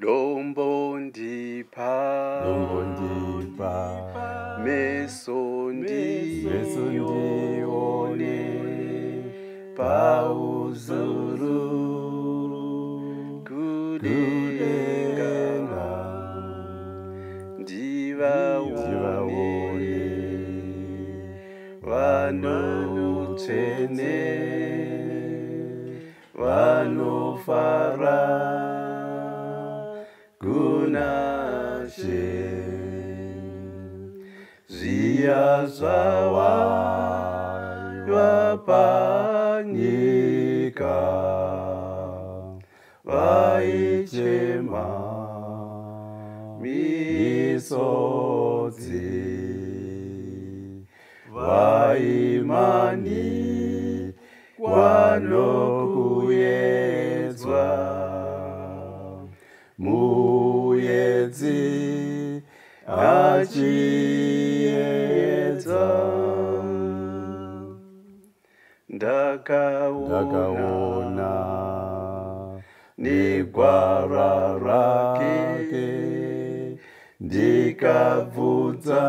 Dombo ndipa Dombo ndipa Meso ndi Yesu ndione pauzuru Kudenga Ndivaone Vanoutsvene Vanofara Kunashe Zviya zvawaiwa panyika. Vaichema misodzi. Vaimani kwanokuyedzwa mwedzi achiedza. Ndakaona nigwara rake. ndikabvudza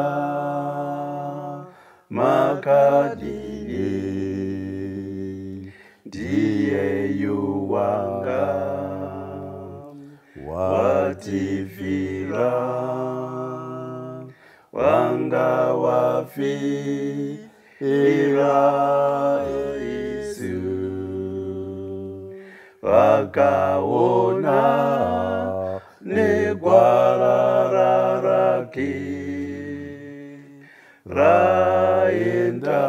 makadii ndiyeyu wanga wa watifira wanga wafira isu vakaona negwara rake raenda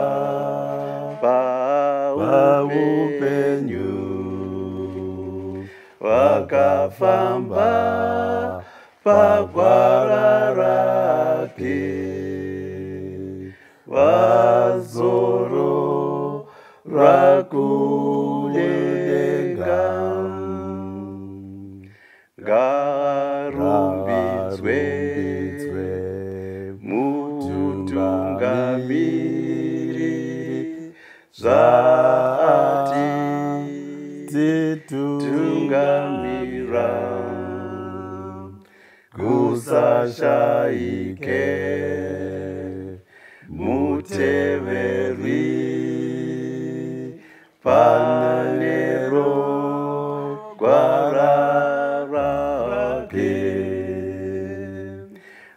paupenyu vakafamba pagwara rake vazoro rakudenga ngarumbidzwe mutungamiri zvati tungamira kusashaike. Muteveri. Panero gwara rake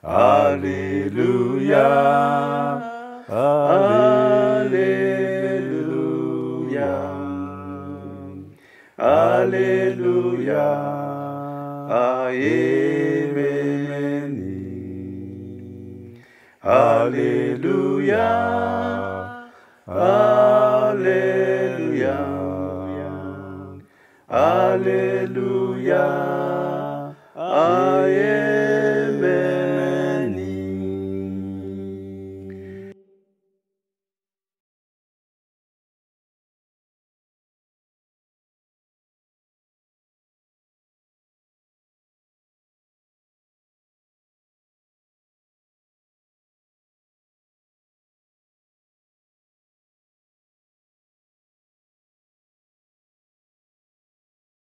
haleluya haleluya ameni haleluya haleluya haleluya amen